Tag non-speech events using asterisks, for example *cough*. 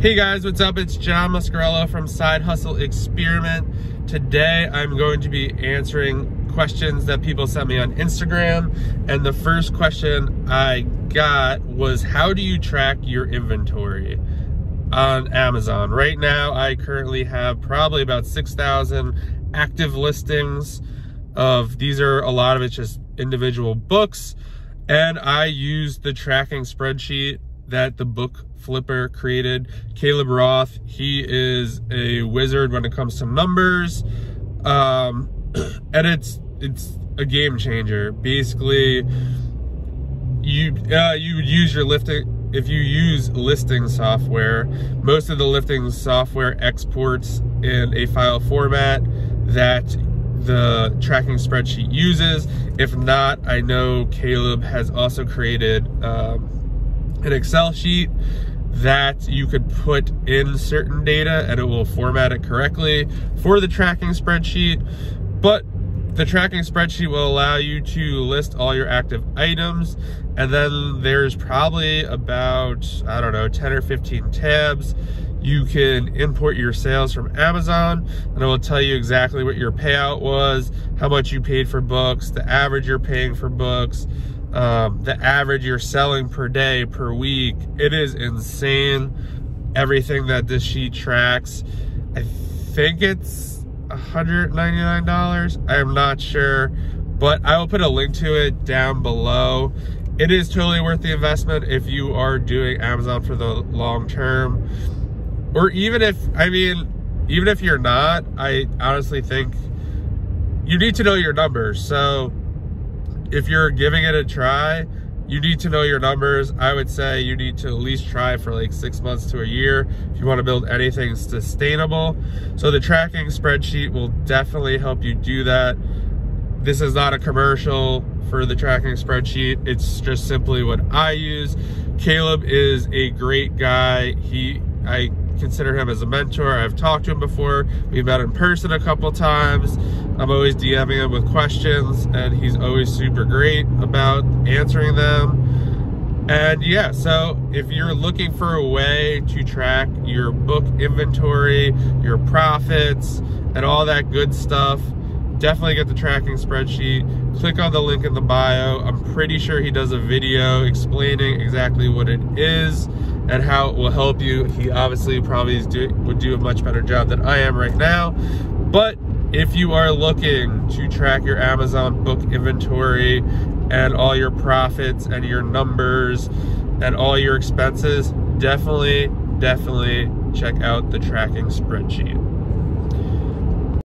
Hey guys, what's up? It's John Muscarello from Side Hustle Experiment. Today I'm going to be answering questions that people sent me on Instagram. And the first question I got was how do you track your inventory on Amazon? Right now I currently have probably about 6,000 active listings of these are a lot of it's just individual books and I use the tracking spreadsheet that the book flipper created. Caleb Roth, he is a wizard when it comes to numbers. Um, *clears throat* and it's it's a game changer. Basically, you uh, you would use your lifting if you use listing software. Most of the listing software exports in a file format that the tracking spreadsheet uses. If not, I know Caleb has also created um, an Excel sheet that you could put in certain data and it will format it correctly for the tracking spreadsheet. But the tracking spreadsheet will allow you to list all your active items and then there's probably about, I don't know, 10 or 15 tabs. You can import your sales from Amazon and it will tell you exactly what your payout was, how much you paid for books, the average you're paying for books, um, the average you're selling per day, per week. It is insane. Everything that this sheet tracks. I think it's $199. I am not sure, but I will put a link to it down below. It is totally worth the investment if you are doing Amazon for the long term. Or even if, I mean, even if you're not, I honestly think you need to know your numbers. So if you're giving it a try, you need to know your numbers. I would say you need to at least try for like six months to a year if you want to build anything sustainable. So the tracking spreadsheet will definitely help you do that. This is not a commercial for the tracking spreadsheet. It's just simply what I use. Caleb is a great guy. He, I consider him as a mentor. I've talked to him before. We've met in person a couple times. I'm always DMing him with questions and he's always super great about answering them. And yeah, so if you're looking for a way to track your book inventory, your profits, and all that good stuff, definitely get the tracking spreadsheet. Click on the link in the bio. I'm pretty sure he does a video explaining exactly what it is and how it will help you. He obviously probably do, would do a much better job than I am right now. But if you are looking to track your Amazon book inventory and all your profits and your numbers and all your expenses, definitely, definitely check out the tracking spreadsheet.